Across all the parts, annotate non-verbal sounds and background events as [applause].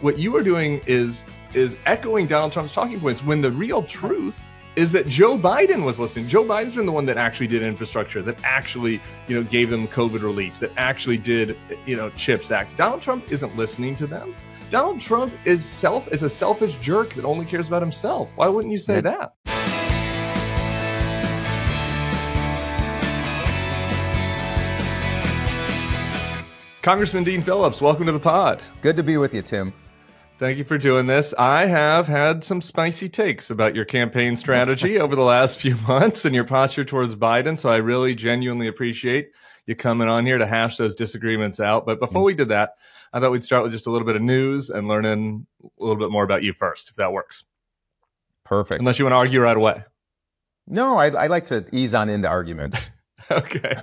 what you are doing is is echoing Donald Trump's talking points when the real truth is that Joe Biden was listening. Joe Biden's been the one that actually did infrastructure, that actually, you know, gave them COVID relief, that actually did, you know, CHIPS Act. Donald Trump isn't listening to them. Donald Trump is self is a selfish jerk that only cares about himself. Why wouldn't you say that? Congressman Dean Phillips, welcome to the pod. Good to be with you, Tim. Thank you for doing this. I have had some spicy takes about your campaign strategy over the last few [laughs] months and your posture towards Biden. So I really genuinely appreciate you coming on here to hash those disagreements out. But before we did that, I thought we'd start with just a little bit of news and learning a little bit more about you first, if that works. Perfect. Unless you want to argue right away. No, I, I like to ease on into arguments. [laughs] okay.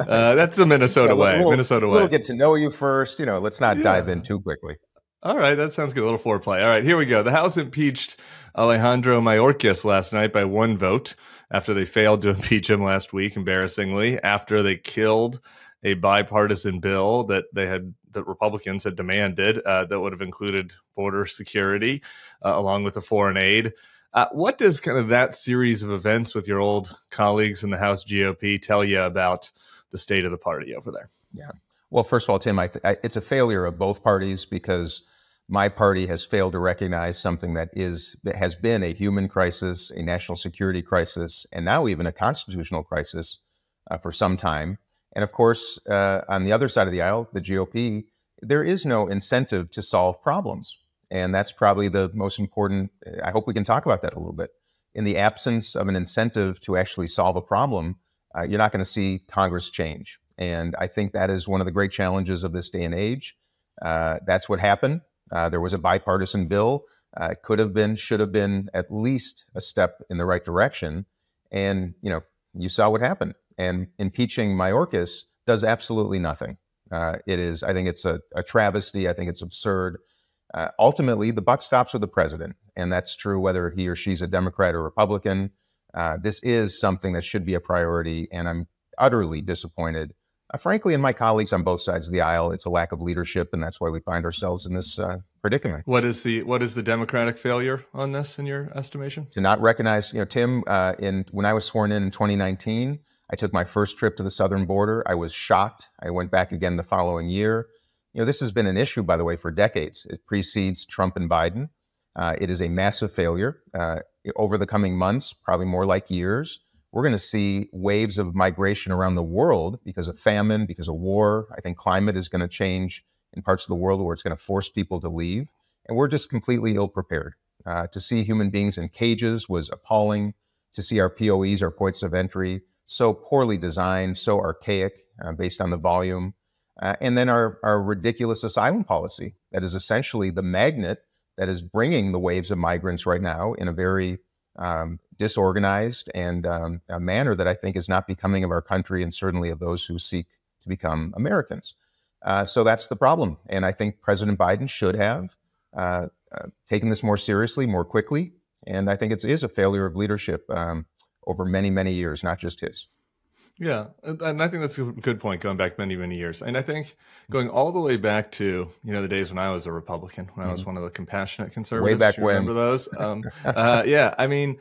Uh, that's the Minnesota way. Little, Minnesota way. We'll get to know you first. You know, let's not yeah. dive in too quickly. All right, that sounds good. A little foreplay. All right, here we go. The House impeached Alejandro Mayorkas last night by one vote after they failed to [laughs] impeach him last week, embarrassingly, after they killed a bipartisan bill that they had that Republicans had demanded uh, that would have included border security uh, along with the foreign aid. Uh, what does kind of that series of events with your old colleagues in the House GOP tell you about the state of the party over there? Yeah. Well, first of all, Tim, I th- I, it's a failure of both parties because my party has failed to recognize something that is that has been a human crisis, a national security crisis, and now even a constitutional crisis uh, for some time. And of course, uh, on the other side of the aisle, the GOP, there is no incentive to solve problems, and that's probably the most important. I hope we can talk about that a little bit. In the absence of an incentive to actually solve a problem, uh, you're not going to see Congress change. And I think that is one of the great challenges of this day and age. Uh, that's what happened. Uh, there was a bipartisan bill. Uh, could have been, should have been at least a step in the right direction. And, you know, you saw what happened. And impeaching Mayorkas does absolutely nothing. Uh, it is, I think it's a, a, travesty. I think it's absurd. Uh, ultimately, the buck stops with the president. And that's true whether he or she's a Democrat or Republican. Uh, this is something that should be a priority. And I'm utterly disappointed uh, frankly, and my colleagues on both sides of the aisle, it's a lack of leadership, and that's why we find ourselves in this uh, predicament. What is the what is the Democratic failure on this, in your estimation? To not recognize, you know, Tim. Uh, in when I was sworn in in 2019, I took my first trip to the southern border. I was shocked. I went back again the following year. You know, this has been an issue, by the way, for decades. It precedes Trump and Biden. Uh, it is a massive failure. Uh, over the coming months, probably more like years we're going to see waves of migration around the world because of famine, because of war. I think climate is going to change in parts of the world where it's going to force people to leave. And we're just completely ill prepared. Uh, to see human beings in cages was appalling. To see our POEs, our points of entry, so poorly designed, so archaic uh, based on the volume. Uh, and then our, our ridiculous asylum policy that is essentially the magnet that is bringing the waves of migrants right now in a very um, disorganized and um, a manner that I think is not becoming of our country and certainly of those who seek to become Americans. Uh, so that's the problem. And I think President Biden should have uh, uh, taken this more seriously, more quickly. And I think it is a failure of leadership um, over many, many years, not just his. Yeah, and I think that's a good point. Going back many, many years, and I think going all the way back to you know the days when I was a Republican, when I was mm-hmm. one of the compassionate conservatives. Way back when, remember those? Um, [laughs] uh, yeah, I mean,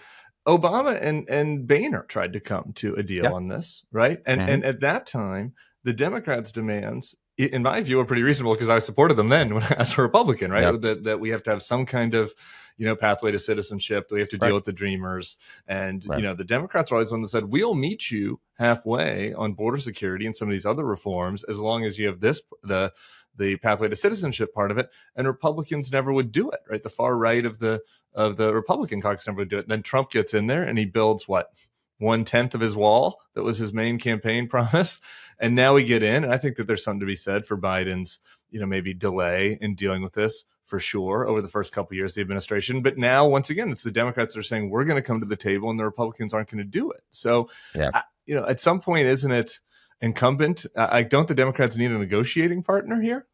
Obama and and Boehner tried to come to a deal on this, right? And and at that time, the Democrats' demands, in my view, were pretty reasonable because I supported them then [laughs] as a Republican, right? Yep. That that we have to have some kind of you know, pathway to citizenship. We have to deal right. with the dreamers. And, right. you know, the Democrats are always one that said, we'll meet you halfway on border security and some of these other reforms as long as you have this, the, the pathway to citizenship part of it. And Republicans never would do it, right? The far right of the, of the Republican caucus never would do it. And then Trump gets in there and he builds what? One tenth of his wall. That was his main campaign [laughs] promise. And now we get in. And I think that there's something to be said for Biden's, you know, maybe delay in dealing with this for sure over the first couple of years of the administration. But now, once again, it's the Democrats that are saying we're going to come to the table, and the Republicans aren't going to do it. So, yeah. I, you know, at some point, isn't it incumbent? I don't the Democrats need a negotiating partner here?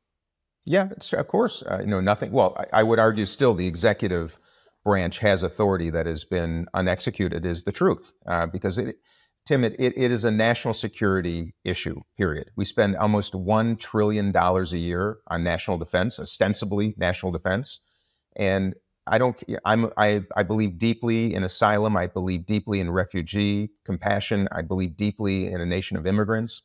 Yeah, of course. Uh, you know, nothing. Well, I, I would argue still the executive branch has authority that has been unexecuted is the truth uh, because it Tim, it, it, is a national security issue, period. We spend almost $1 trillion a year on national defense, ostensibly national defense. And I don't, I'm, I, I believe deeply in asylum. I believe deeply in refugee compassion. I believe deeply in a nation of immigrants.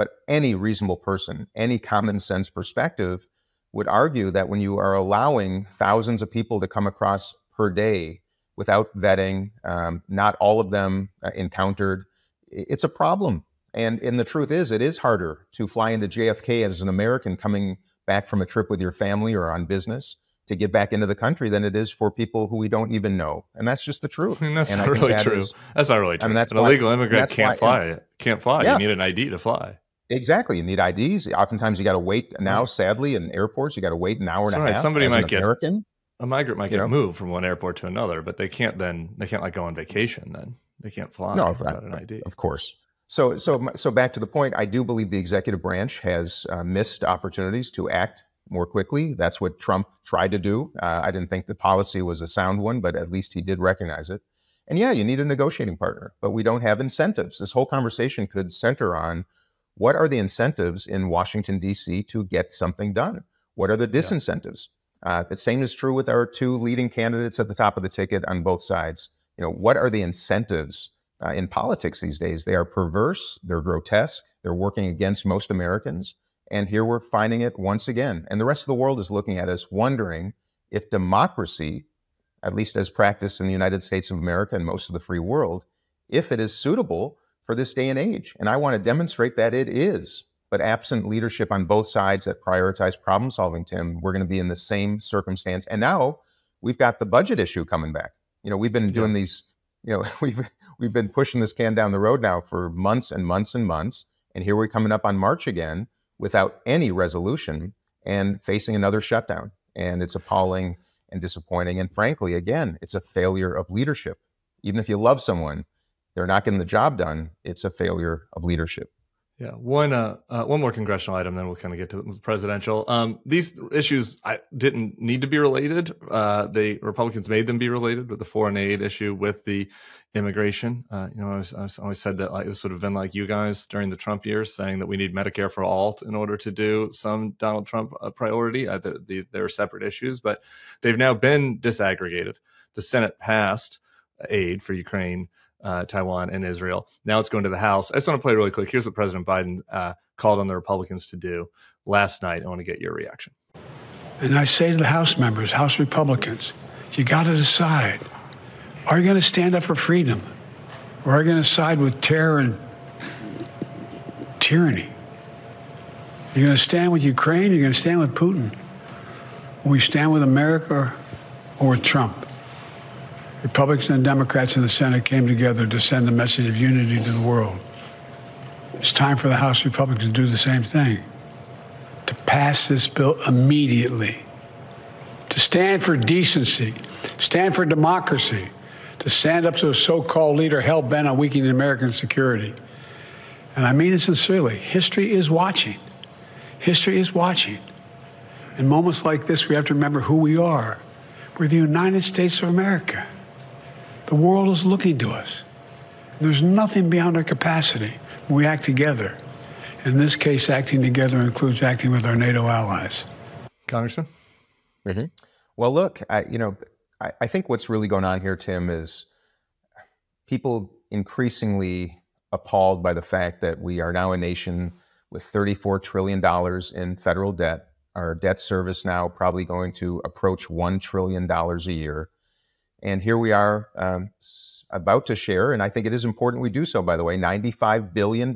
But any reasonable person, any common sense perspective would argue that when you are allowing thousands of people to come across per day without vetting, um, not all of them uh, encountered, it's a problem. And, and the truth is, it is harder to fly into JFK as an American coming back from a trip with your family or on business to get back into the country than it is for people who we don't even know. And that's just the truth. And [laughs] that's and not really that true. Is, that's not really true. I mean, that's An why, illegal immigrant can't fly. And, can't fly. Yeah. You need an ID to fly. Exactly. You need IDs. Oftentimes you got to wait now, sadly, in airports, you got to wait an hour and a half. Somebody might get American. A migrant might get know? moved from one airport to another, but they can't then they can't like go on vacation then. They can't fly no, without an ID. Of course. So, so, so back to the point. I do believe the executive branch has uh, missed opportunities to act more quickly. That's what Trump tried to do. Uh, I didn't think the policy was a sound one, but at least he did recognize it. And yeah, you need a negotiating partner, but we don't have incentives. This whole conversation could center on what are the incentives in Washington D.C. to get something done. What are the disincentives? Yeah. Uh, the same is true with our two leading candidates at the top of the ticket on both sides. You know, what are the incentives? uh, in politics these days. They are perverse, they're grotesque, they're working against most Americans. And here we're finding it once again. And the rest of the world is looking at us, wondering if democracy, at least as practiced in the United States of America and most of the free world, if it is suitable for this day and age. And I want to demonstrate that it is. But absent leadership on both sides that prioritize problem solving, Tim, we're going to be in the same circumstance. And now we've got the budget issue coming back. You know, we've been doing yeah. these you know, [laughs] we've we've been pushing this can down the road now for months and months and months, and here we're coming up on March again without any resolution and facing another shutdown. And it's appalling and disappointing. And frankly, again, it's a failure of leadership. Even if you love someone, they're not getting the job done. It's a failure of leadership. Yeah, one uh, uh, one more congressional item, then we'll kind of get to the presidential. Um, these issues I didn't need to be related. Uh, the Republicans made them be related with the foreign aid issue, with the immigration. Uh, you know, I, was, I was always said that like, this would have been like you guys during the Trump years, saying that we need Medicare for all in order to do some Donald Trump uh, priority. Uh, the, the, they're separate issues, but they've now been disaggregated. The Senate passed aid for Ukraine uh, Taiwan and Israel. Now it's going to the House. I just want to play really quick. Here's what President Biden uh, called on the Republicans to do last night. I want to get your reaction. And I say to the House members, House Republicans, you got to decide. Are you going to stand up for freedom? Or are you going to side with terror and tyranny? You're going to stand with Ukraine? You're going to stand with Putin? We stand with America or, or with Trump? Republicans and Democrats in the Senate came together to send a message of unity to the world. It's time for the House Republicans to do the same thing, to pass this bill immediately, to stand for decency, stand for democracy, to stand up to a so called leader hell bent on weakening American security. And I mean it sincerely. History is watching. History is watching. In moments like this, we have to remember who we are. We're the United States of America. The world is looking to us. There's nothing beyond our capacity. We act together. In this case, acting together includes acting with our NATO allies. Congressman? Mm-hmm. Well, look, I, you know, I, I think what's really going on here, Tim, is people increasingly appalled by the fact that we are now a nation with $34 trillion in federal debt. Our debt service now probably going to approach $1 trillion a year. And here we are um, about to share, and I think it is important we do so, by the way, $95 billion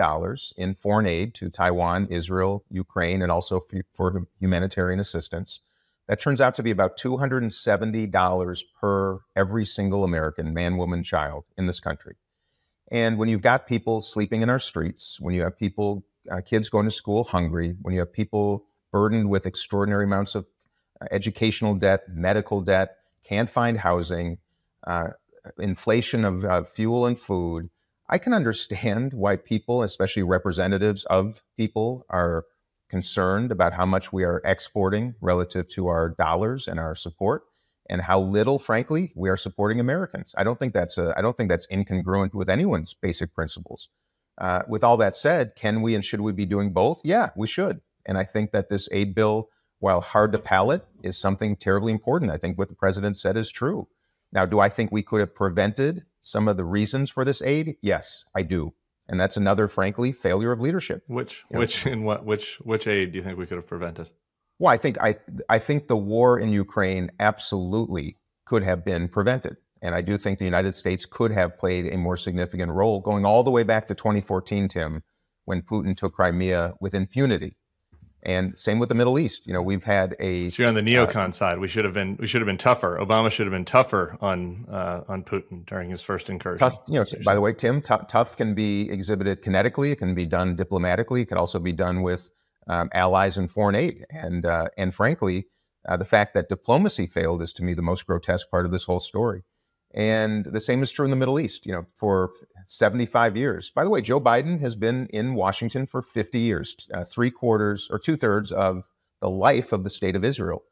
in foreign aid to Taiwan, Israel, Ukraine, and also for humanitarian assistance. That turns out to be about $270 per every single American, man, woman, child in this country. And when you've got people sleeping in our streets, when you have people, uh, kids going to school hungry, when you have people burdened with extraordinary amounts of uh, educational debt, medical debt, can't find housing, uh, inflation of uh, fuel and food, I can understand why people, especially representatives of people, are concerned about how much we are exporting relative to our dollars and our support. and how little, frankly, we are supporting Americans. I don't think that's a, I don't think that's incongruent with anyone's basic principles. Uh, with all that said, can we and should we be doing both? Yeah, we should. And I think that this aid bill, while hard to palate, is something terribly important. I think what the president said is true. Now, do I think we could have prevented some of the reasons for this aid? Yes, I do. And that's another, frankly, failure of leadership. Which, you which, know, in what, which, which aid do you think we could have prevented? Well, I think I I think the war in Ukraine absolutely could have been prevented. And I do think the United States could have played a more significant role going all the way back to 2014, Tim, when Putin took Crimea with impunity. And same with the Middle East. You know, we've had a. So you're on the neocon uh, side. We should have been. We should have been tougher. Obama should have been tougher on uh, on Putin during his first incursion. Tough, you know. By the way, Tim, t- tough can be exhibited kinetically. It can be done diplomatically. It could also be done with um, allies and foreign aid. And uh, and frankly, uh, the fact that diplomacy failed is to me the most grotesque part of this whole story. And the same is true in the Middle East. You know, for 75 years. By the way, Joe Biden has been in Washington for 50 years, uh, three quarters or two thirds of the life of the state of Israel.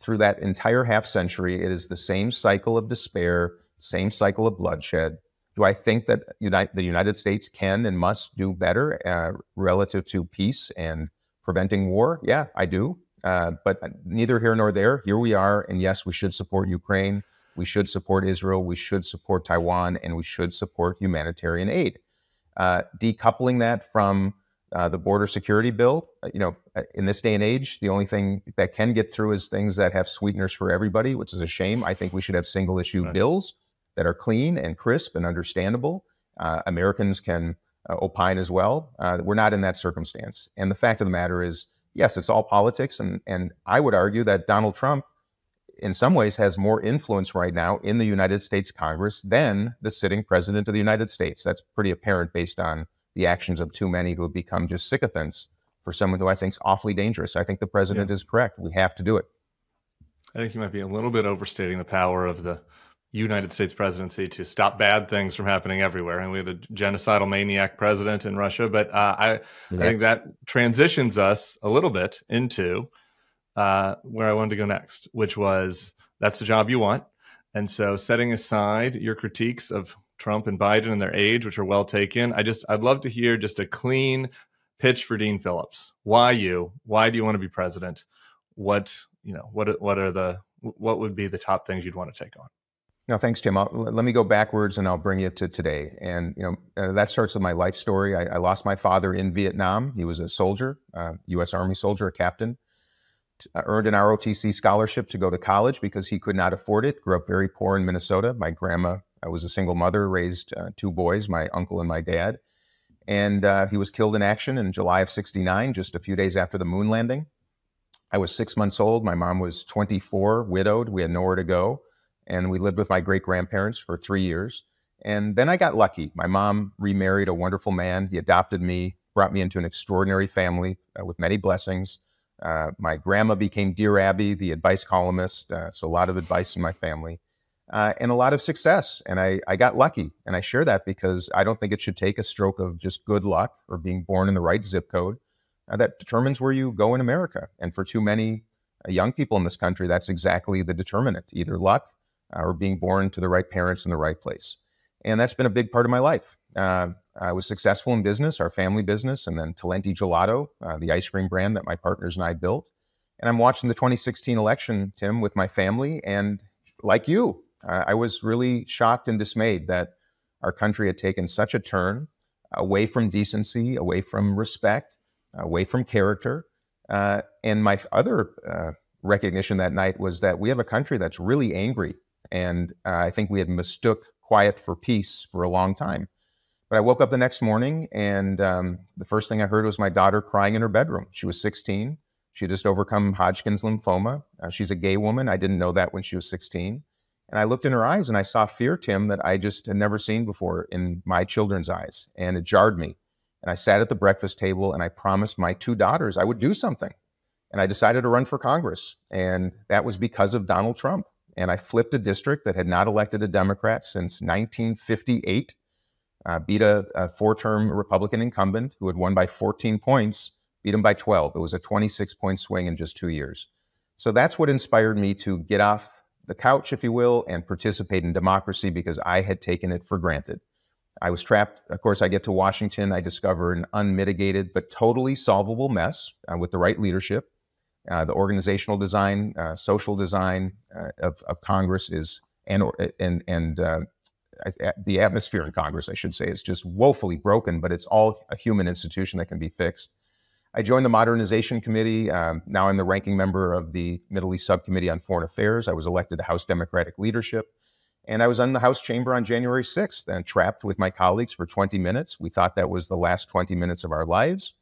Through that entire half century, it is the same cycle of despair, same cycle of bloodshed. Do I think that the United States can and must do better uh, relative to peace and preventing war? Yeah, I do. Uh, but neither here nor there. Here we are. And yes, we should support Ukraine. We should support Israel. We should support Taiwan. And we should support humanitarian aid. Uh, decoupling that from uh, the border security bill, uh, you know, uh, in this day and age, the only thing that can get through is things that have sweeteners for everybody, which is a shame. I think we should have single issue right. bills that are clean and crisp and understandable. Uh, Americans can uh, opine as well. Uh, we're not in that circumstance. And the fact of the matter is, yes, it's all politics. And, and I would argue that Donald Trump, in some ways, has more influence right now in the United States Congress than the sitting president of the United States. That's pretty apparent based on the actions of too many who have become just sycophants for someone who I think is awfully dangerous. I think the president yeah. is correct. We have to do it. I think you might be a little bit overstating the power of the United States presidency to stop bad things from happening everywhere. And we had a genocidal maniac president in Russia. But uh, I, yeah. I think that transitions us a little bit into uh, where I wanted to go next, which was that's the job you want. And so, setting aside your critiques of Trump and Biden and their age, which are well taken, I just I'd love to hear just a clean pitch for Dean Phillips. Why you? Why do you want to be president? What you know? What what are the what would be the top things you'd want to take on? No, thanks, Tim. I'll, let me go backwards and I'll bring you to today. And you know uh, that starts with my life story. I, I, lost my father in Vietnam. He was a soldier, uh, U.S. Army soldier, a captain. I earned an ROTC scholarship to go to college because he could not afford it. Grew up very poor in Minnesota. My grandma I was a single mother, raised uh, two boys, my uncle and my dad. And uh, he was killed in action in July of 69, just a few days after the moon landing. I was six months old. My mom was 24, widowed. We had nowhere to go and we lived with my great grandparents for three years. And then I got lucky. My mom remarried a wonderful man. He adopted me, brought me into an extraordinary family uh, with many blessings. Uh, my grandma became Dear Abby, the advice columnist, uh, so a lot of advice in my family. Uh, and a lot of success. And I, I got lucky. And I share that because I don't think it should take a stroke of just good luck or being born in the right zip code uh, that determines where you go in America. And for too many uh, young people in this country, that's exactly the determinant either luck or being born to the right parents in the right place. And that's been a big part of my life. I was successful in business, our family business, and then Talenti Gelato, uh, the ice cream brand that my partners and I built. And I'm watching the 2016 election, Tim, with my family. And like you, I was really shocked and dismayed that our country had taken such a turn away from decency, away from respect, away from character. Uh, and my other uh, recognition that night was that we have a country that's really angry and uh, I think we had mistook quiet for peace for a long time. But I woke up the next morning, and um, the first thing I heard was my daughter crying in her bedroom. She was 16. She had just overcome Hodgkin's lymphoma. Uh, she's a gay woman. I didn't know that when she was 16. And I looked in her eyes and I saw fear, Tim, that I just had never seen before in my children's eyes. And it jarred me. And I sat at the breakfast table and I promised my two daughters I would do something. And I decided to run for Congress. And that was because of Donald Trump and I flipped a district that had not elected a Democrat since 1958. Uh, beat a, a four-term Republican incumbent who had won by 14 points, beat him by 12. It was a 26-point swing in just two years. So that's what inspired me to get off the couch, if you will, and participate in democracy because I had taken it for granted. I was trapped. Of course, I get to Washington. I discover an unmitigated but totally solvable mess uh, with the right leadership. Uh, the organizational design, uh, social design uh, of, of, Congress is, and and and uh, the atmosphere in Congress, I should say, is just woefully broken. But it's all a human institution that can be fixed. I joined the Modernization Committee. Um, now I'm the ranking member of the Middle East Subcommittee on Foreign Affairs. I was elected to House Democratic leadership. And I was in the House chamber on January 6th and trapped with my colleagues for 20 minutes. We thought that was the last 20 minutes of our lives.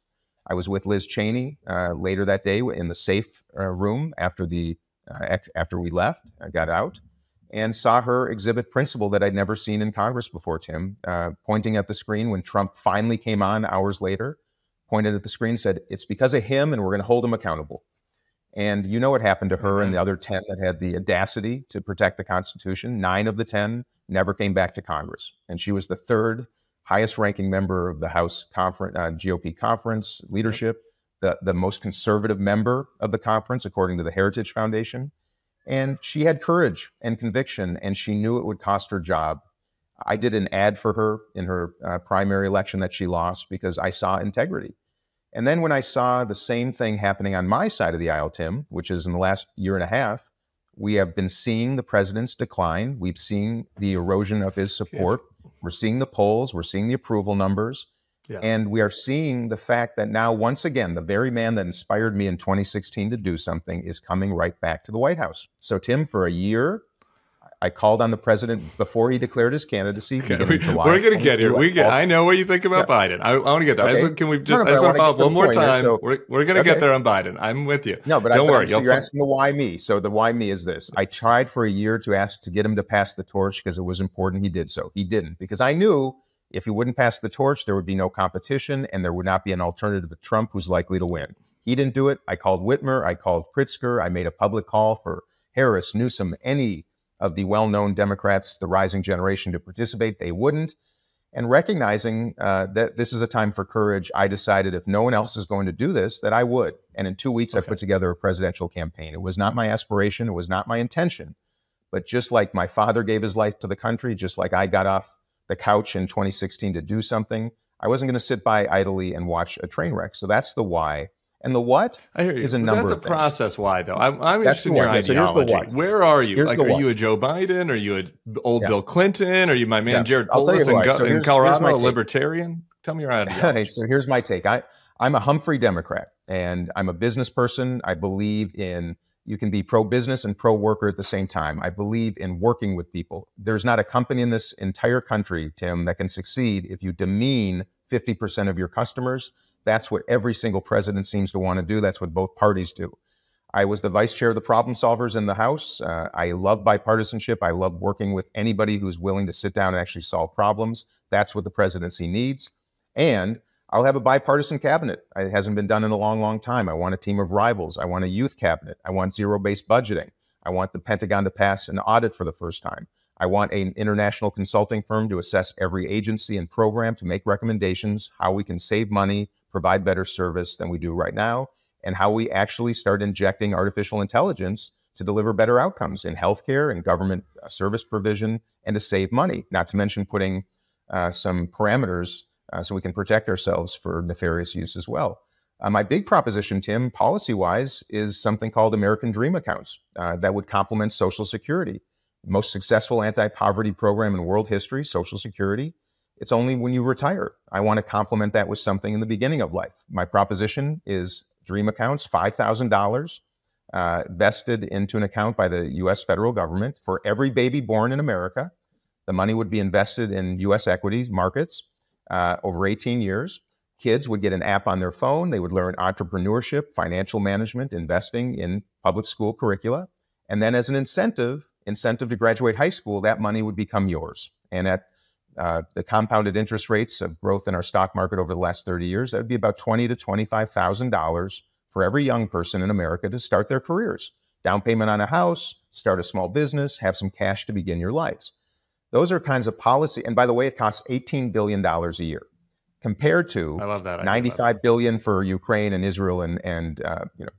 I was with Liz Cheney uh, later that day in the safe uh, room after the uh, after we left. I got out and saw her exhibit principle that I'd never seen in Congress before. Tim uh, pointing at the screen when Trump finally came on hours later, pointed at the screen, said, "It's because of him, and we're going to hold him accountable." And you know what happened to her and the other 10 that had the audacity to protect the Constitution. Nine of the 10 never came back to Congress. And she was the third highest ranking member of the House conference, uh, GOP conference leadership, the, the most conservative member of the conference, according to the Heritage Foundation. And she had courage and conviction, and she knew it would cost her job. I did an ad for her in her uh, primary election that she lost because I saw integrity. And then when I saw the same thing happening on my side of the aisle, Tim, which is in the last year and a half, we have been seeing the president's decline. We've seen the erosion of his support. We're seeing the polls. We're seeing the approval numbers. Yeah. And we are seeing the fact that now, once again, the very man that inspired me in 2016 to do something is coming right back to the White House. So, Tim, for a year, I called on the president before he declared his candidacy. Okay, we, are going to get here. We get. I know what you think about yeah. Biden. I, I want to get there. Okay. can we just? No, no, I just want to follow up one more time. so, we're we're going to okay. get there on Biden. I'm with you. No, but don't I, worry. So you're asking the why me. So the why me is this: I tried for a year to ask to get him to pass the torch because it was important. He did so. He didn't because I knew if he wouldn't pass the torch, there would be no competition and there would not be an alternative to Trump who's likely to win. He didn't do it. I called Whitmer. I called Pritzker. I made a public call for Harris, Newsom, any of the well known Democrats, the rising generation, to participate. They wouldn't. And recognizing uh, that this is a time for courage, I decided if no one else is going to do this, that I would. And in two weeks, okay. I put together a presidential campaign. It was not my aspiration, it was not my intention. But just like my father gave his life to the country, just like I got off the couch in 2016 to do something, I wasn't going to sit by idly and watch a train wreck. So that's the why. And the what I hear you. is a number That's a process why, though. I'm, I'm interested in your ideology. So here's the what. Where are you? Here's like, are what. you a Joe Biden? Are you a old yeah. Bill Clinton? Are you my man yeah. Jared Polis in, so in Colorado, a libertarian? Tell me your [laughs] ideology. so here's my take. I, I'm a Humphrey Democrat, and I'm a business person. I believe in you can be pro business and pro worker at the same time. I believe in working with people. There's not a company in this entire country, Tim, that can succeed if you demean 50% of your customers that's what every single president seems to want to do. That's what both parties do. I was the vice chair of the problem solvers in the House. Uh, I love bipartisanship. I love working with anybody who's willing to sit down and actually solve problems. That's what the presidency needs. And I'll have a bipartisan cabinet. It hasn't been done in a long, long time. I want a team of rivals. I want a youth cabinet. I want zero based budgeting. I want the Pentagon to pass an audit for the first time. I want an international consulting firm to assess every agency and program to make recommendations how we can save money, provide better service than we do right now, and how we actually start injecting artificial intelligence to deliver better outcomes in healthcare and government uh, service provision and to save money, not to mention putting uh, some parameters uh, so we can protect ourselves for nefarious use as well. Uh, my big proposition, Tim, policy wise, is something called American Dream accounts uh, that would complement Social Security. Most successful anti poverty program in world history, Social Security. It's only when you retire. I want to complement that with something in the beginning of life. My proposition is dream accounts, $5,000 uh, vested into an account by the US federal government for every baby born in America. The money would be invested in US equities markets uh, over 18 years. Kids would get an app on their phone. They would learn entrepreneurship, financial management, investing in public school curricula. And then, as an incentive, incentive to graduate high school, that money would become yours. And at uh, the compounded interest rates of growth in our stock market over the last 30 years, that would be about twenty to twenty-five thousand dollars for every young person in America to start their careers. Down payment on a house, start a small business, have some cash to begin your lives. Those are kinds of policy. And by the way, it costs $18 billion a year compared to I love that. 95 billion for Ukraine and Israel and, and uh, you know,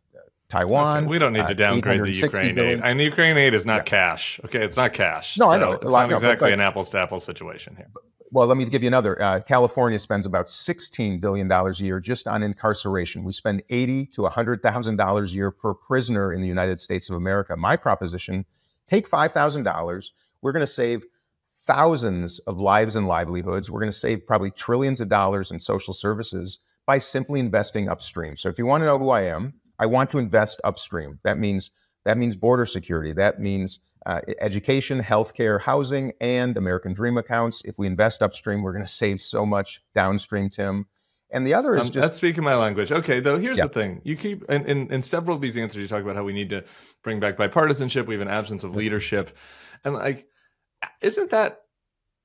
Taiwan. We don't need to uh, downgrade the Ukraine billion. aid. And the Ukraine aid is not yeah. cash. Okay, it's not cash. No, so I know. It's not exactly but, an apples to apples situation here. Well, let me give you another. Uh, California spends about $16 billion a year just on incarceration. We spend 80 to $100,000 a year per prisoner in the United States of America. My proposition take $5,000. We're going to save thousands of lives and livelihoods. We're going to save probably trillions of dollars in social services by simply investing upstream. So if you want to know who I am, I want to invest upstream. That means that means border security. That means uh, education, healthcare, housing, and American Dream accounts. If we invest upstream, we're going to save so much downstream, Tim. And the other is um, just that's speaking my language. Okay, though here's yeah. the thing: you keep in, in, in several of these answers, you talk about how we need to bring back bipartisanship. We have an absence of leadership, and like, isn't that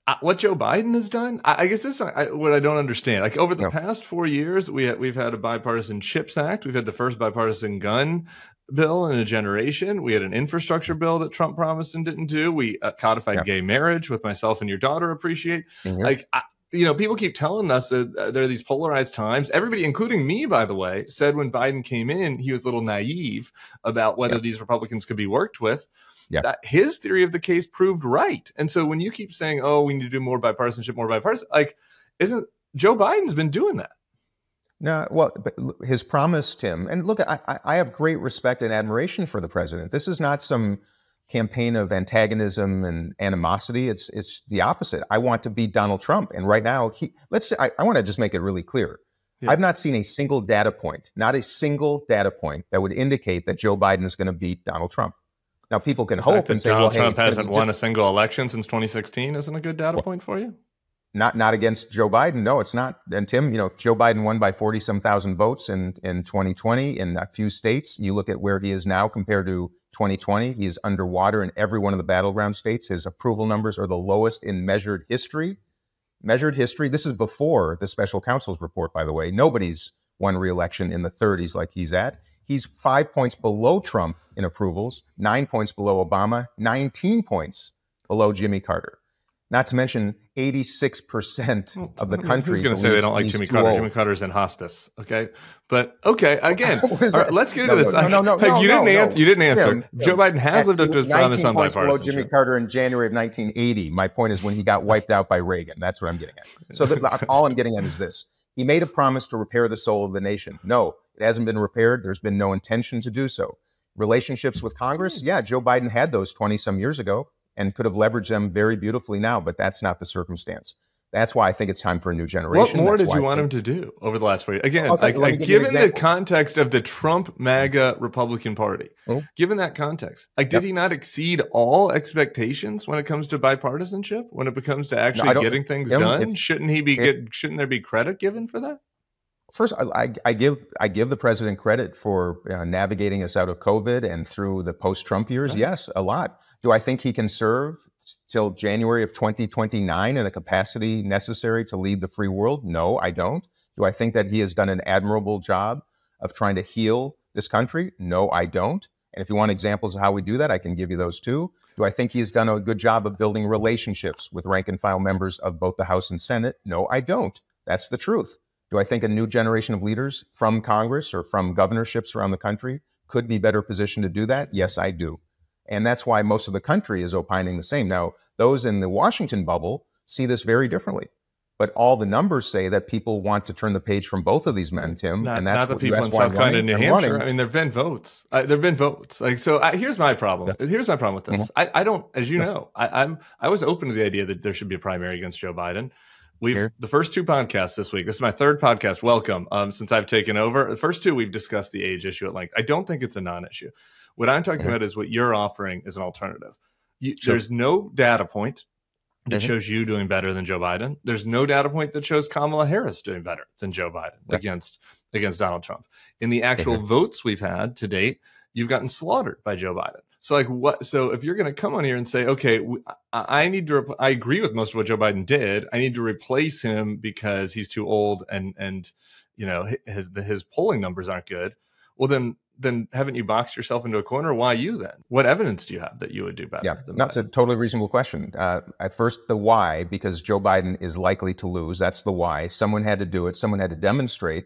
uh, what Joe Biden has done? I, I guess this is what I don't understand. Like over the no. past four years, we we've had a bipartisan Chips Act. We've had the first bipartisan gun bill in a generation. We had an infrastructure bill that Trump promised and didn't do. We uh, codified yeah. gay marriage with myself and your daughter appreciate. Mm-hmm. Like, I, you know, people keep telling us that uh, there are these polarized times. Everybody, including me, by the way, said when Biden came in, he was a little naive about whether yeah. these Republicans could be worked with. Yeah. That his theory of the case proved right. And so when you keep saying, oh, we need to do more bipartisanship, more bipartisan, like, isn't Joe Biden's been doing that? No, well, his promise, Tim, and look, I, I have great respect and admiration for the president. This is not some campaign of antagonism and animosity. It's it's the opposite. I want to beat Donald Trump, and right now, he let's. Say, I, I want to just make it really clear. Yeah. I've not seen a single data point, not a single data point that would indicate that Joe Biden is going to beat Donald Trump. Now, people can hope and say, Donald well, Trump hey, hasn't won a single election since 2016 isn't a good data well, point for you. Not not against Joe Biden. No, it's not. And Tim, you know, Joe Biden won by 40 some thousand votes in, in 2020 in a few states. You look at where he is now compared to 2020, he is underwater in every one of the battleground states. His approval numbers are the lowest in measured history. Measured history. This is before the special counsel's report, by the way. Nobody's won re-election in the 30s like he's at. He's five points below Trump in approvals, nine points below Obama, 19 points below Jimmy Carter. Not to mention, 86% of the country. Who's going to say they don't like Jimmy Carter? Old. Jimmy Carter's in hospice. Okay. But okay, again, [laughs] right, let's get into no, this. No, no, no. Like, no you, didn't answer, you didn't answer. Yeah, Joe Biden has lived up to his promise on bipartisanship. below Jimmy Carter in January of 1980. My point is when he got wiped out by Reagan. That's what I'm getting at. So the, all I'm getting at is this. He made a promise to repair the soul of the nation. No, it hasn't been repaired. There's been no intention to do so. Relationships with Congress, hmm. yeah, Joe Biden had those 20 some years ago and could have leveraged them very beautifully now, but that's not the circumstance. That's why I think it's time for a new generation. What more that's did you want him to do over the last four years? Again, like, like given the context of the Trump MAGA Republican Party, oh. given that context, like did yep. he not exceed all expectations when it comes to bipartisanship? When it comes to actually no, getting things him, done, if, shouldn't he be if, get? Shouldn't there be credit given for that? First, I, I, give I give the president credit for uh, navigating us out of COVID and through the post-Trump years. Right. Yes, a lot. Do I think he can serve till January of 2029 in a capacity necessary to lead the free world? No, I don't. Do I think that he has done an admirable job of trying to heal this country? No, I don't. And if you want examples of how we do that, I can give you those too. Do I think he has done a good job of building relationships with rank and file members of both the House and Senate? No, I don't. That's the truth. Do I think a new generation of leaders from Congress or from governorships around the country could be better positioned to do that? Yes, I do. And that's why most of the country is opining the same. Now, those in the Washington bubble see this very differently. But all the numbers say that people want to turn the page from both of these men, Tim. Not, and that's not the people in South Carolina and New Hampshire. Running. I mean, there have been votes. Uh, there have been votes. Like so. I, here's my problem. Here's my problem with this. Mm-hmm. I, I, don't, as you know, I, I'm I was open to the idea that there should be a primary against Joe Biden. We've Here. the first two podcasts this week. This is my third podcast. Welcome. Um, since I've taken over, the first two we've discussed the age issue at length. I don't think it's a non-issue. What I'm talking mm-hmm. about is what you're offering as an alternative. You, sure. There's no data point that mm-hmm. shows you doing better than Joe Biden. There's no data point that shows Kamala Harris doing better than Joe Biden against against Donald Trump. In the actual mm-hmm. votes we've had to date, you've gotten slaughtered by Joe Biden. So like what? So if you're going to come on here and say, okay, I need to, I agree with most of what Joe Biden did. I need to replace him because he's too old and and you know his his polling numbers aren't good. Well, then then haven't you boxed yourself into a corner? Why you then? What evidence do you have that you would do better? Yeah, that's a totally reasonable question. Uh, at first, the why, because Joe Biden is likely to lose. That's the why. Someone had to do it. Someone had to demonstrate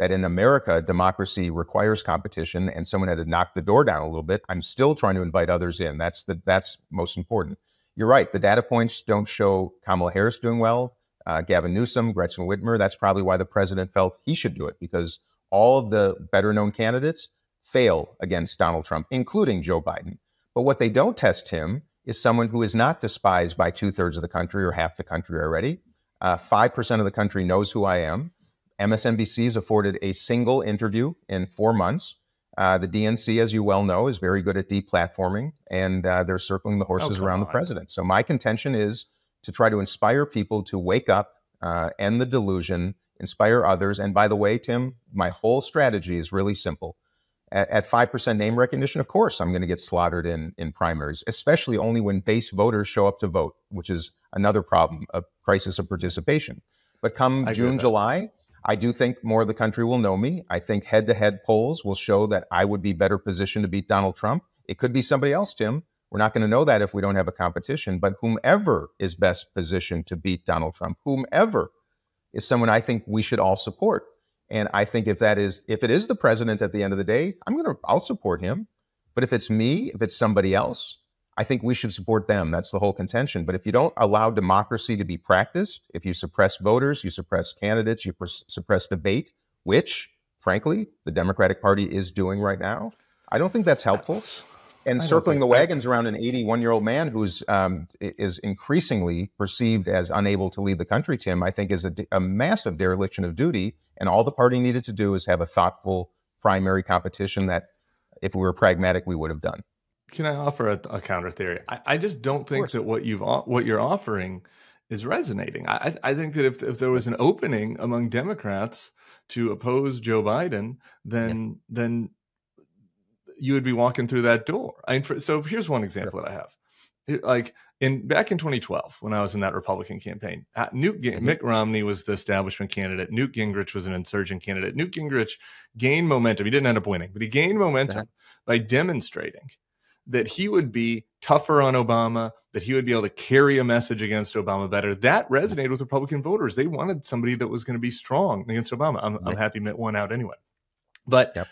that in America, democracy requires competition, and someone had to knock the door down a little bit. I'm still trying to invite others in. That's the that's most important. You're right. The data points don't show Kamala Harris doing well. Uh, Gavin Newsom, Gretchen Whitmer. That's probably why the president felt he should do it because all of the better known candidates fail against Donald Trump, including Joe Biden. But what they don't test him is someone who is not despised by two thirds of the country or half the country already. Uh, 5% of the country knows who I am. MSNBC has afforded a single interview in four months. Uh, the DNC, as you well know, is very good at deplatforming, and uh, they're circling the horses oh, around on. the president. So my contention is to try to inspire people to wake up, uh, end the delusion, inspire others. And by the way, Tim, my whole strategy is really simple. At, 5% name recognition, of course, I'm going to get slaughtered in, in primaries, especially only when base voters show up to vote, which is another problem, a crisis of participation. But come I June, July, I do think more of the country will know me. I think head to head polls will show that I would be better positioned to beat Donald Trump. It could be somebody else, Tim. We're not going to know that if we don't have a competition, but whomever is best positioned to beat Donald Trump, whomever is someone I think we should all support. And I think if that is if it is the president at the end of the day, I'm going to I'll support him. But if it's me, if it's somebody else, I think we should support them. That's the whole contention. But if you don't allow democracy to be practiced, if you suppress voters, you suppress candidates, you suppress debate, which, frankly, the Democratic Party is doing right now, I don't think that's helpful. And circling the wagons around an 81 year old man who's um, is increasingly perceived as unable to lead the country, Tim, I think is a, a massive dereliction of duty. And all the party needed to do is have a thoughtful primary competition that, if we were pragmatic, we would have done. Can I offer a, a counter theory? I, I, just don't think that what you've what you're offering is resonating. I, I think that if if there was an opening among Democrats to oppose Joe Biden, then yeah. then you would be walking through that door. I mean, for, so here's one example sure. that I have. Like in back in 2012, when I was in that Republican campaign, uh, Newt mm-hmm. Mitt Romney was the establishment candidate. Newt Gingrich was an insurgent candidate. Newt Gingrich gained momentum. He didn't end up winning, but he gained momentum by demonstrating that he would be tougher on Obama, that he would be able to carry a message against Obama better. That resonated with Republican voters. They wanted somebody that was going to be strong against Obama. I'm, I'm happy Mitt won out anyway. But yep.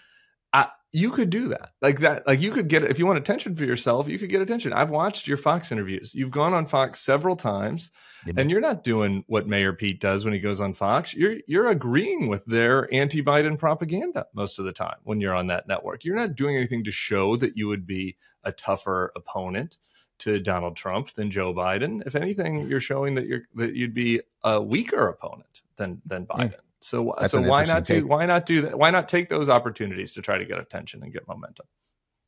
I, you could do that. Like that like you could get if you want attention for yourself you could get attention. I've watched your fox interviews. You've gone on fox several times and you're not doing what mayor pete does when he goes on fox. You're you're agreeing with their anti-biden propaganda most of the time when you're on that network. You're not doing anything to show that you would be a tougher opponent to donald trump than joe biden. If anything you're showing that you're that you'd be a weaker opponent than than biden so That's so why not take. do why not do that? Why not take those opportunities to try to get attention and get momentum?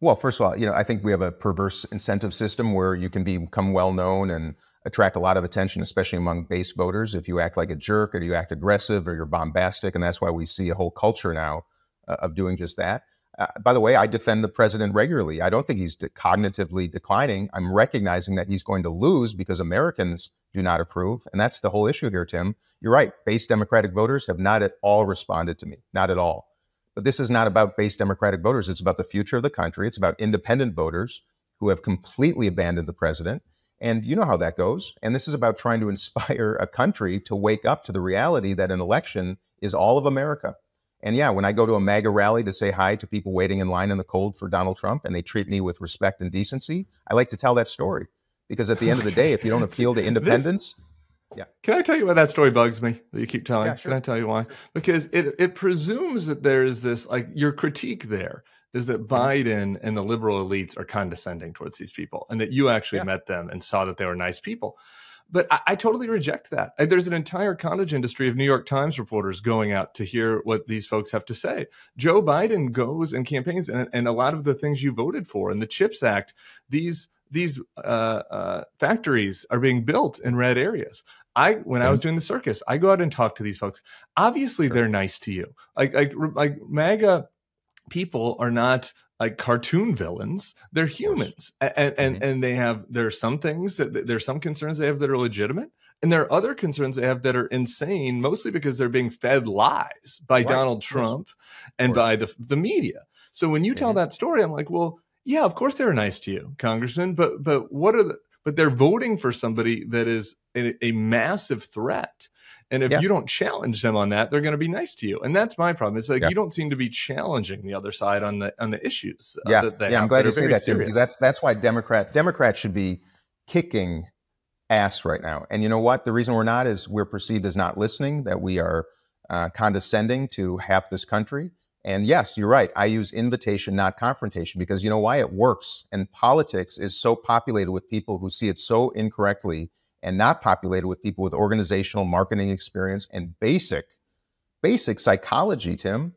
Well, first of all, you know, I think we have a perverse incentive system where you can become well known and attract a lot of attention, especially among base voters, if you act like a jerk or you act aggressive or you're bombastic, and that's why we see a whole culture now uh, of doing just that. Uh, by the way, I defend the president regularly. I don't think he's de- cognitively declining. I'm recognizing that he's going to lose because Americans do not approve. And that's the whole issue here, Tim. You're right. Base Democratic voters have not at all responded to me, not at all. But this is not about base Democratic voters. It's about the future of the country. It's about independent voters who have completely abandoned the president. And you know how that goes. And this is about trying to inspire a country to wake up to the reality that an election is all of America. And yeah, when I go to a MAGA rally to say hi to people waiting in line in the cold for Donald Trump and they treat me with respect and decency, I like to tell that story because at the end of the day, if you don't [laughs] appeal to independents, this, yeah. Can I tell you why that story bugs me? That you keep telling. Yeah, sure. Can I tell you why? Because it it presumes that there is this like your critique there is that mm-hmm. Biden and the liberal elites are condescending towards these people, and that you actually yeah. met them and saw that they were nice people. But I, I totally reject that. There's an entire cottage industry of New York Times reporters going out to hear what these folks have to say. Joe Biden goes and campaigns, and, and a lot of the things you voted for in the CHIPS Act, these these uh, uh, factories are being built in red areas. I when I was doing the circus, I go out and talk to these folks. Obviously, sure. they're nice to you. Like like like MAGA people are not like cartoon villains. They're humans, and and mm-hmm. and they have there are some things that there's some concerns they have that are legitimate. And there are other concerns they have that are insane, mostly because they're being fed lies by right. Donald Trump and by the the media. So when you tell mm-hmm. that story, I'm like, well, yeah, of course they were nice to you, Congressman. But but what are the but they're voting for somebody that is a, a massive threat. And if yeah. you don't challenge them on that, they're going to be nice to you. And that's my problem. It's like yeah. you don't seem to be challenging the other side on the on the issues. Uh, yeah, yeah. I'm glad you say that. Serious. That's that's why Democrat Democrats should be kicking ass right now. And you know what? The reason we're not is we're perceived as not listening. That we are uh, condescending to half this country. And yes, you're right. I use invitation, not confrontation, because you know why it works. And politics is so populated with people who see it so incorrectly and not populated with people with organizational marketing experience and basic, basic psychology, Tim.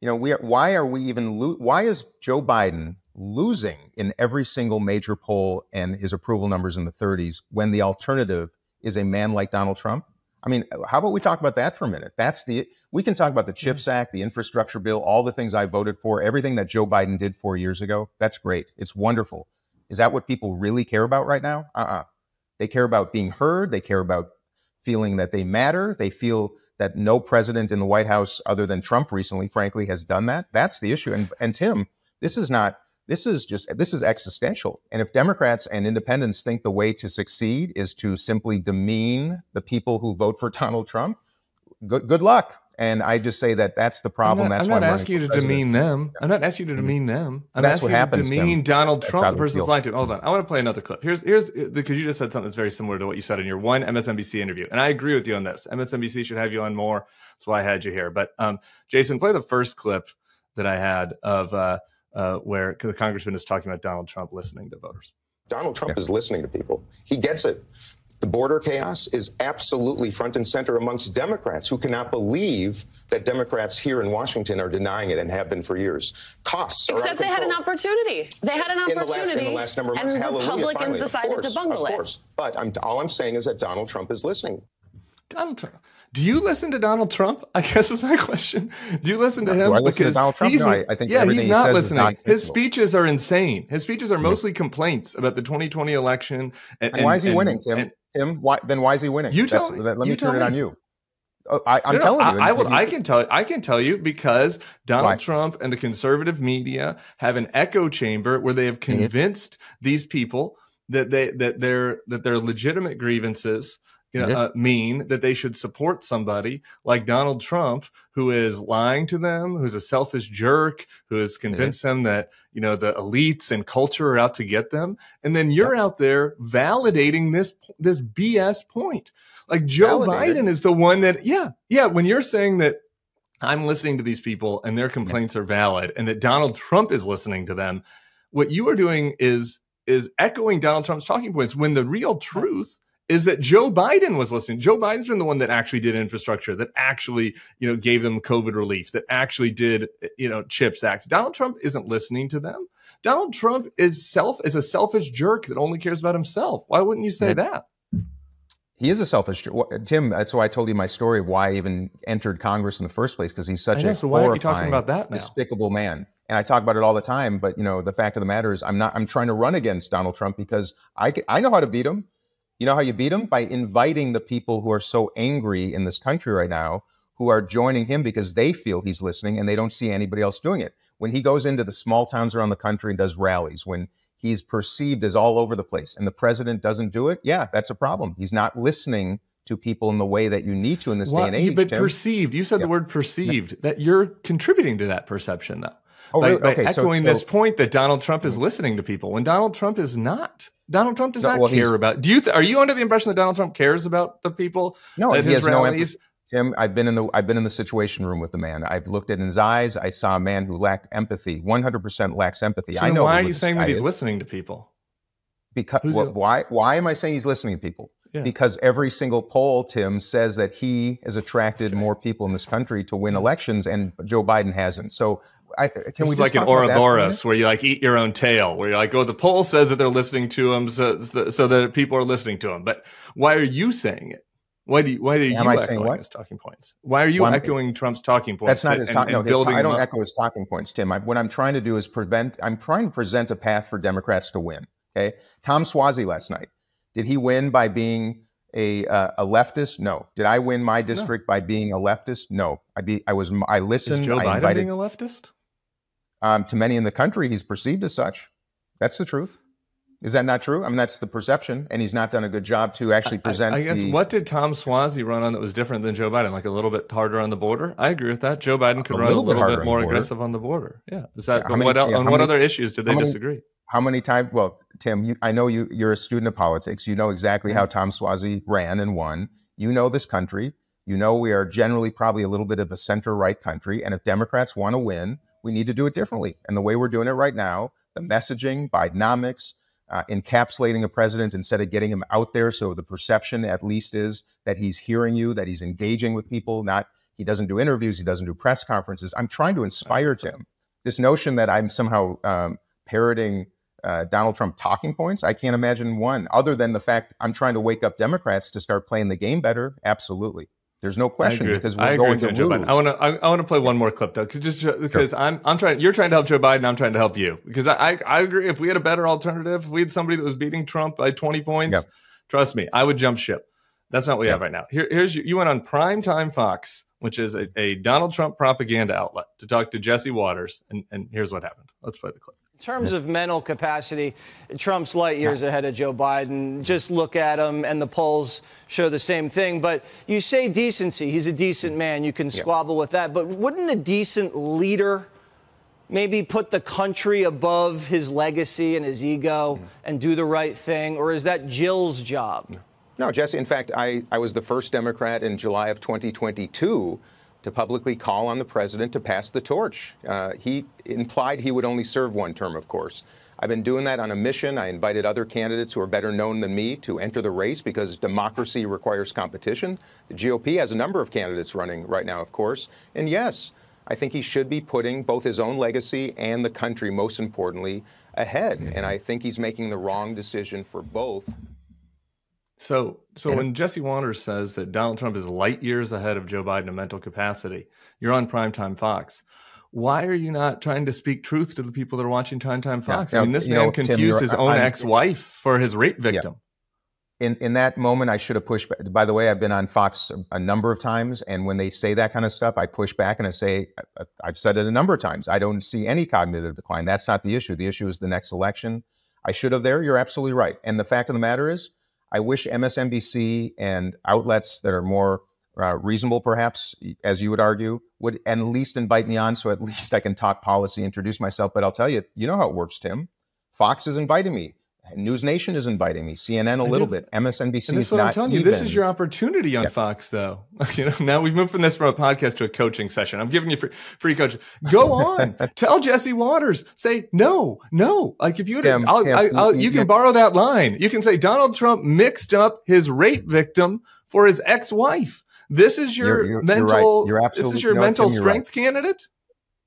You know, we are, why are we even, lo- why is Joe Biden losing in every single major poll and his approval numbers in the 30s when the alternative is a man like Donald Trump? I mean, how about we talk about that for a minute? That's the we can talk about the mm-hmm. CHIPS Act, the infrastructure bill, all the things I voted for, everything that Joe Biden did 4 years ago. That's great. It's wonderful. Is that what people really care about right now? Uh-uh. They care about being heard, they care about feeling that they matter, they feel that no president in the White House other than Trump recently frankly has done that. That's the issue. And and Tim, this is not this is just this is existential. And if Democrats and independents think the way to succeed is to simply demean the people who vote for [laughs] Donald Trump, good, good luck. And I just say that that's the problem. I'm not, that's I'm not asking you to demean them. I'm not asking you to mm-hmm. demean them. I'm that's asking what happens, you to demean Tim. Donald Trump, the person that's lying to. Hold on. I want to play another clip. Here's here's because you just said something that's very similar to what you said in your one MSNBC interview, and I agree with you on this. MSNBC should have you on more. That's why I had you here. But um, Jason, play the first clip that I had of. Uh, uh, where the congressman is talking about Donald Trump listening to voters. Donald Trump yeah. is listening to people. He gets it. The border chaos is absolutely front and center amongst Democrats who cannot believe that Democrats here in Washington are denying it and have been for years. Costs Except they had an opportunity. They had an opportunity. In the last, in the last number of months, and hallelujah, Republicans finally, decided course, to bungle it. of course. it. But I'm, all I'm saying is that Donald Trump is listening. Donald Trump. Do you listen to Donald Trump? I guess is my [laughs] question. Do you listen to him? Do I listen because to Donald Trump? No, I, I think yeah, he's not he listening. His speeches are insane. His speeches are mostly yeah. complaints about the 2020 election. And, and why is he and, winning, Tim? And, Tim, why, then why is he winning? You tell me. That, let me turn me. it on you. Oh, I, am no, telling you. I, I will. I can tell. I can tell you because Donald why? Trump and the conservative media have an echo chamber where they have convinced mm-hmm. these people that they that their that their legitimate grievances you know, yeah. uh, mean that they should support somebody like Donald Trump, who is lying to them, who's a selfish jerk, who has convinced yeah. them that you know the elites and culture are out to get them, and then you're yeah. out there validating this this BS point. Like Joe Validated. Biden is the one that, yeah, yeah. When you're saying that I'm listening to these people and their complaints are valid, and that Donald Trump is listening to them, what you are doing is is echoing Donald Trump's talking points when the real truth is that Joe Biden was listening. Joe Biden's been the one that actually did infrastructure, that actually, you know, gave them COVID relief, that actually did, you know, CHIPS Act. Donald Trump isn't listening to them. Donald Trump is self is a selfish jerk that only cares about himself. Why wouldn't you say yeah. that? He is a selfish Tim. That's why I told you my story of why I even entered Congress in the first place because he's such know, a so why are you talking about that despicable man. And I talk about it all the time. But you know, the fact of the matter is, I'm not. I'm trying to run against Donald Trump because I I know how to beat him. You know how you beat him? By inviting the people who are so angry in this country right now, who are joining him because they feel he's listening and they don't see anybody else doing it. When he goes into the small towns around the country and does rallies, when he's perceived as all over the place and the president doesn't do it, yeah, that's a problem. He's not listening to people in the way that you need to in this day and age. But Tim. perceived, you said yeah. the word perceived, that you're contributing to that perception though. Oh, by, really? by okay, echoing so, so, this point that Donald Trump is mm-hmm. listening to people when Donald Trump is not. Donald Trump does no, not well, care about. Do you? Th- are you under the impression that Donald Trump cares about the people? No, he has rallies? no. Tim, I've been in the I've been in the situation room with the man. I've looked at his eyes. I saw a man who lacked empathy. One hundred percent lacks empathy. So I know. Why are you saying that he's is. listening to people? Because well, why? Why am I saying he's listening to people? Yeah. Because every single poll, Tim, says that he has attracted more people in this country to win elections, and Joe Biden hasn't. So I, can it's we like an Ouroboros where you like eat your own tail, where you're like, oh, the poll says that they're listening to him, so so that people are listening to him. But why are you saying it? Why do you, why do you Am echoing his talking points? Why are you echoing Trump's talking points? That's not his talking. No, his I don't echo his talking points, Tim. I, what I'm trying to do is prevent. I'm trying to present a path for Democrats to win. Okay, Tom Suozzi last night. Did he win by being a uh, a leftist? No. Did I win my district no. by being a leftist? No. I be I was I listened. Is Joe I Biden invited, being a leftist? Um, to many in the country, he's perceived as such. That's the truth. Is that not true? I mean, that's the perception, and he's not done a good job to actually present. I, I guess the, what did Tom Suozzi run on that was different than Joe Biden? Like a little bit harder on the border. I agree with that. Joe Biden could a run little a little bit, bit more aggressive on the border. Yeah. Is that yeah, many, what? Yeah, on what many, other issues did they many, disagree? How many times? Well, Tim, you, I know you. You're a student of politics. You know exactly mm-hmm. how Tom Suozzi ran and won. You know this country. You know we are generally probably a little bit of a center right country, and if Democrats want to win, we need to do it differently. And the way we're doing it right now, the messaging, Bidenomics uh, encapsulating a president instead of getting him out there. So the perception, at least, is that he's hearing you, that he's engaging with people. Not he doesn't do interviews, he doesn't do press conferences. I'm trying to inspire Tim. This notion that I'm somehow um, parroting uh, Donald Trump talking points, I can't imagine one other than the fact I'm trying to wake up Democrats to start playing the game better. Absolutely. There's no question because we're going to lose. I want to. I, I want to play one more clip though, just because sure. I'm. I'm trying. You're trying to help Joe Biden. I'm trying to help you because I. I, I agree. If we had a better alternative, if we had somebody that was beating Trump by 20 points, trust me, I would jump ship. That's not what we have right now. Here, here's you. You went on primetime Fox, which is a, a Donald Trump propaganda outlet, to talk to Jesse Watters, and, and here's what happened. Let's play the clip. In terms of mental capacity, Trump's light years ahead of Joe Biden. Just look at him, and the polls show the same thing. But you say decency. He's a decent man. You can squabble yeah. with that. But wouldn't a decent leader maybe put the country above his legacy and his ego mm. and do the right thing? Or is that Jill's job? No, Jesse. In fact, I, I was the first Democrat in July of 2022 to publicly call on the president to pass the torch. Uh, he implied he would only serve one term, of course. I've been doing that on a mission. I invited other candidates who are better known than me to enter the race because democracy requires competition. The GOP has a number of candidates running right now, of course. And yes, I think he should be putting both his own legacy and the country, most importantly, ahead. And I think he's making the wrong decision for both. So, so yeah. when Jesse Watters says that Donald Trump is light years ahead of Joe Biden in mental capacity, you're on primetime Fox. Why are you not trying to speak truth to the people that are watching primetime Fox? I mean, this man know, confused Tim, his own ex-wife for his rape victim. Yeah. In in that moment, I should have pushed. Back. By the way, I've been on Fox a, a number of times, and when they say that kind of stuff, I push back and I say, I've said it a number of times. I don't see any cognitive decline. That's not the issue. The issue is the next election. I should have there. You're absolutely right. And the fact of the matter is, I wish MSNBC and outlets that are more uh, reasonable, perhaps, as you would argue, would at least invite me on so at least I can talk policy, introduce myself. But I'll tell you, you know how it works, Tim. Fox is inviting me. News Nation is inviting me. CNN a little bit. MSNBC and this is what I'm telling you. This is your opportunity on yeah. Fox, though. [laughs] you know, now we've moved from this from a podcast to a coaching session. I'm giving you free, free coaching. Go [laughs] on. Tell Jesse Watters, Say no, no. Like if you, Tim, I'll, Tim, I, I'll, you can borrow that line. You can say Donald Trump mixed up his rape victim for his ex-wife. This is your you're, you're, mental. You're, right. you're absolutely. This is your no, mental Tim, strength right. candidate.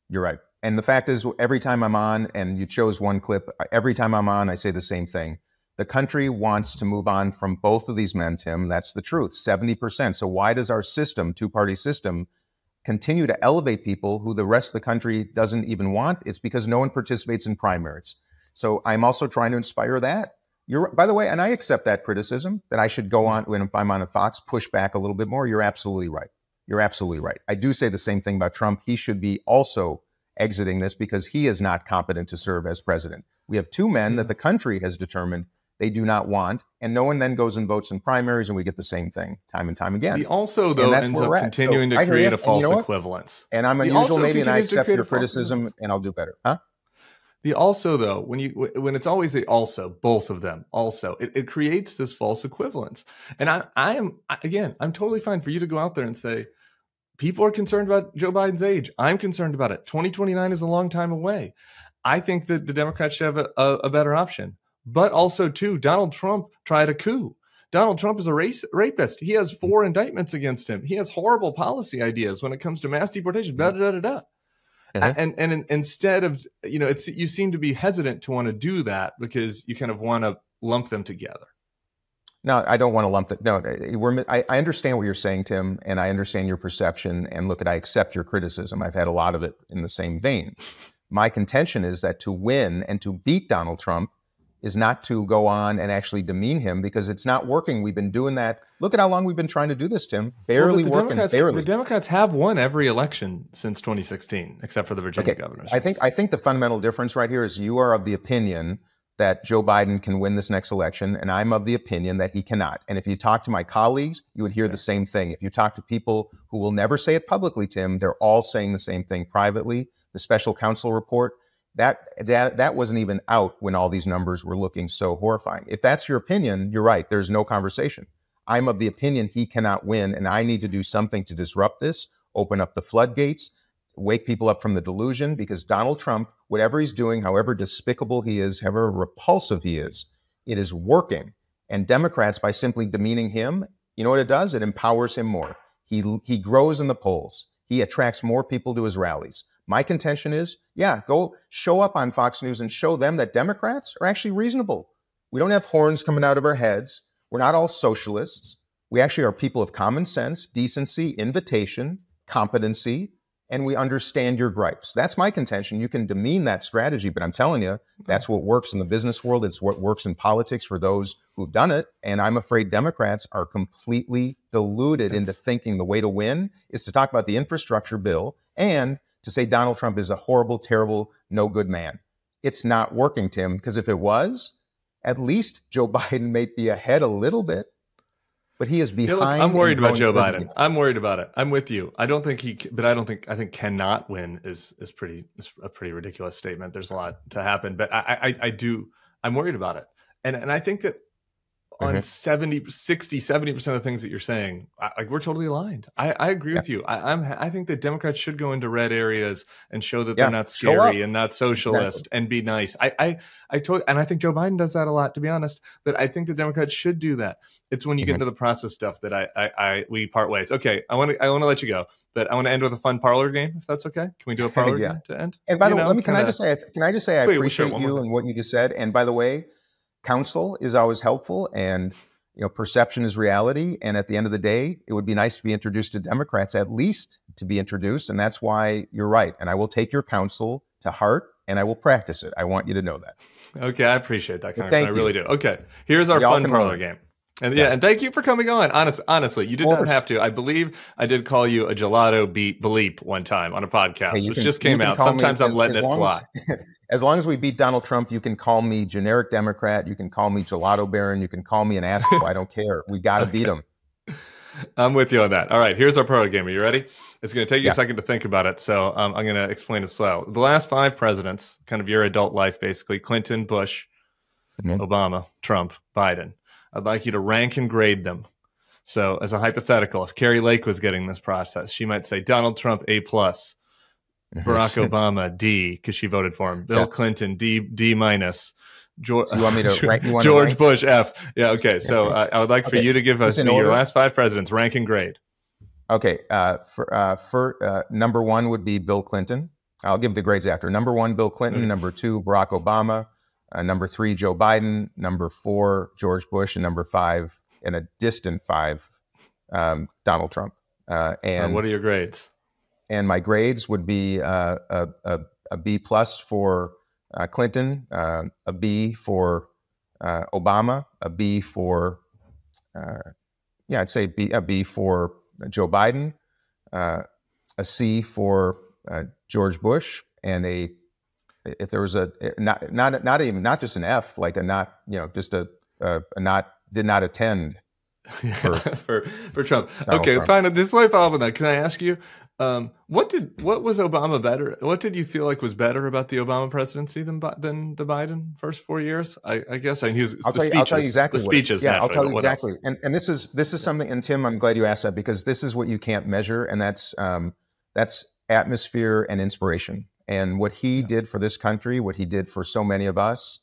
You're right. And the fact is, every time I'm on, and you chose one clip, every time I'm on, I say the same thing. The country wants to move on from both of these men, Tim. That's the truth, 70%. So why does our system, two party system, continue to elevate people who the rest of the country doesn't even want? It's because no one participates in primaries. So I'm also trying to inspire that. You're, by the way, and I accept that criticism that I should go on when I'm on a Fox, push back a little bit more. You're absolutely right. You're absolutely right. I do say the same thing about Trump. He should be also exiting this because he is not competent to serve as president. We have two men that mm. the country has determined they do not want, and no one then goes and votes in primaries, and we get the same thing time and time again. He also, though, ends up continuing so to create a false and you know equivalence. And I'm unusual, maybe, and I accept your criticism, and I'll do better. Huh? The also, though, when you when it's always the also, both of them also, it, it creates this false equivalence. And I, I am again, I'm totally fine for you to go out there and say, people are concerned about Joe Biden's age. I'm concerned about it. 2029 is a long time away. I think that the Democrats should have a, a, a better option. But also, too, Donald Trump tried a coup. Donald Trump is a race, rapist. He has four indictments against him. He has horrible policy ideas when it comes to mass deportation. Da da da da. Uh-huh. And, and and instead of you know, it's you seem to be hesitant to want to do that because you kind of want to lump them together. No, I don't want to lump that. No, uh, we're, I, I, understand what you're saying, Tim, and I understand your perception. And look, at I accept your criticism. I've had a lot of it in the same vein. My contention is that to win and to beat Donald Trump is not to go on and actually demean him because it's not working. We've been doing that. Look at how long we've been trying to do this, Tim. Barely well, working. Democrats, barely. The Democrats have won every election since 2016, except for the Virginia okay. governors. I think I think the fundamental difference right here is you are of the opinion that Joe Biden can win this next election, and I'm of the opinion that he cannot. And if you talk to my colleagues, you would hear the same thing. If you talk to people who will never say it publicly, Tim, they're all saying the same thing privately. The special counsel report, that, that, that wasn't even out when all these numbers were looking so horrifying. If that's your opinion, you're right. There's no conversation. I'm of the opinion he cannot win, and I need to do something to disrupt this, open up the floodgates, wake people up from the delusion because Donald Trump, whatever he's doing, however despicable he is, however repulsive he is, it is working. And Democrats, by simply demeaning him, you know what it does? It empowers him more. He, he grows in the polls. He attracts more people to his rallies. My contention is, yeah, go show up on Fox News and show them that Democrats are actually reasonable. We don't have horns coming out of our heads. We're not all socialists. We actually are people of common sense, decency, invitation, competency, and we understand your gripes. That's my contention. You can demean that strategy, but I'm telling you, mm-hmm. that's what works in the business world. It's what works in politics for those who've done it. And I'm afraid Democrats are completely deluded into thinking the way to win is to talk about the infrastructure bill and to say Donald Trump is a horrible, terrible, no good man. It's not working, Tim, because if it was, at least Joe [laughs] Biden may be ahead a little bit but he is behind. Yeah, look, I'm worried about Joe Biden. I'm worried about it. I'm with you. I don't think he, but I don't think I think cannot win is is pretty is a pretty ridiculous statement. There's a lot to happen, but I I, I do. I'm worried about it, and and I think that on mm-hmm. 70 60 70% of the things that you're saying I, like we're totally aligned i, I agree yeah. with you I, am i think that democrats should go into red areas and show that yeah. they're not scary and not socialist exactly. and be nice i i i told and i think joe biden does that a lot to be honest but i think the democrats should do that it's when you mm-hmm. get into the process stuff that I, I i we part ways okay i want to i want to let you go but i want to end with a fun parlor game if that's okay can we do a [laughs] parlor yeah. game to end and by you the way let me can i just say can i just say i appreciate sure, you and what you just said and by the way counsel is always helpful and you know perception is reality. And at the end of the day it would be nice to be introduced to democrats at least to be introduced. And that's why you're right. And i will take your counsel to heart and i will practice it. I want you to know that. Okay i appreciate that well, thank i really do. Okay here's our fun parlor game. And yeah, yeah, and thank you for coming on. Honest, honestly, you did not have to. I believe I did call you a gelato beat bleep one time on a podcast, hey, which can, just came out. Sometimes I'm letting it fly. As, [laughs] as long as we beat Donald Trump, you can call me generic Democrat. You can call me gelato baron. You can call me an asshole. I don't care. We got to okay. beat him. I'm with you on that. All right, here's our pro game. Are you ready? It's going to take you yeah. a second to think about it, so um, I'm going to explain it slow. The last five presidents, kind of your adult life, basically Clinton, Bush, mm-hmm. Obama, Trump, Biden. I'd like you to rank and grade them. So, as a hypothetical, if Kari Lake was getting this process, she might say Donald Trump A plus, Barack [laughs] Obama D because she voted for him. Bill yeah. Clinton D D minus. George, so you want me to [laughs] rank, George rank? Bush F. Yeah. Okay. So uh, I would like for you to give us your last five presidents rank and grade. Okay. Uh, for uh, for uh, number one would be Bill Clinton. I'll give the grades after. Number one, Bill Clinton. Mm-hmm. Number two, Barack Obama. Uh, number three, Joe Biden. Number four, George Bush. And number five, in a distant five, um, Donald Trump. Uh, and what are your grades? And my grades would be uh, a, a, a B plus for uh, Clinton, uh, a B for uh, Obama, a B for uh, yeah, I'd say B, a B for Joe Biden, uh, a C for George Bush, and a if there was a not not not even not just an F, like a not you know just a, a, a not did not attend [laughs] for, for, for Trump. Donald okay, Trump. fine. This way follow up on that. Can I ask you, um, what did what was Obama better? What did you feel like was better about the Obama presidency than than the Biden first four years? I, I guess I mean, I'll, tell you, I'll tell you exactly. The speeches, yeah, I'll tell you exactly. And and this is this is something. And Tim, I'm glad you asked that because this is what you can't measure, and that's um, that's atmosphere and inspiration. And what he yeah. did for this country, what he did for so many of us,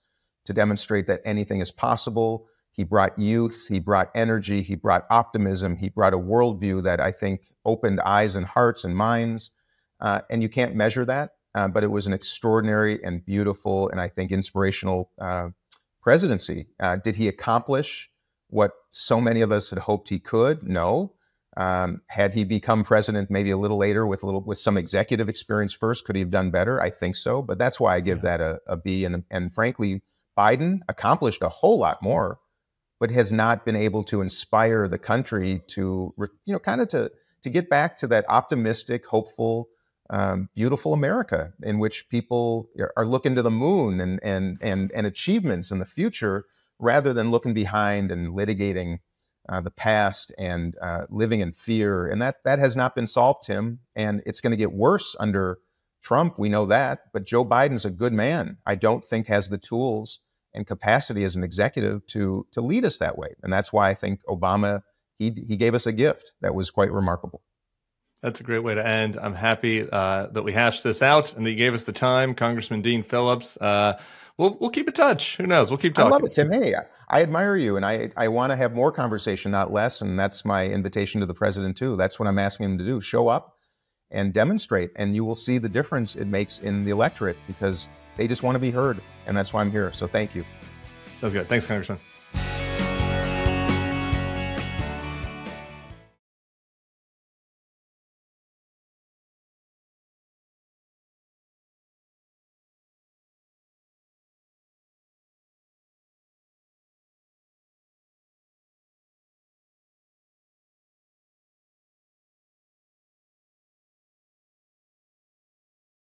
to demonstrate that anything is possible he brought youth, he brought energy, he brought optimism, he brought a worldview that I think opened eyes and hearts and minds. Uh, and you can't measure that, uh, but it was an extraordinary and beautiful and I think inspirational uh, presidency. Uh, did he accomplish what so many of us had hoped he could? No. Um, had he become president maybe a little later with a little with some executive experience first, could he have done better? I think so, but that's why I give yeah. that a, a B. And and frankly, Biden accomplished a whole lot more but has not been able to inspire the country to, you know, kind of to to get back to that optimistic, hopeful, um, beautiful America in which people are looking to the moon and, and, and, and achievements in the future rather than looking behind and litigating uh, the past and uh, living in fear. And that, that has not been solved, Tim. And it's going to get worse under Trump. We know that. But Joe Biden's a good man. I don't think has the tools and capacity as an executive to, to lead us that way. And that's why I think Obama, he, he gave us a gift that was quite remarkable. That's a great way to end. I'm happy uh, that we hashed this out and that you gave us the time, Congressman Dean Phillips. Uh, we'll we'll keep in touch. Who knows? We'll keep talking. I love it, Tim. Hey, I admire you, and I I want to have more conversation, not less. And that's my invitation to the president too. That's what I'm asking him to do. Show up and demonstrate, and you will see the difference it makes in the electorate because they just want to be heard, and that's why I'm here. So thank you. Sounds good. Thanks, Congressman.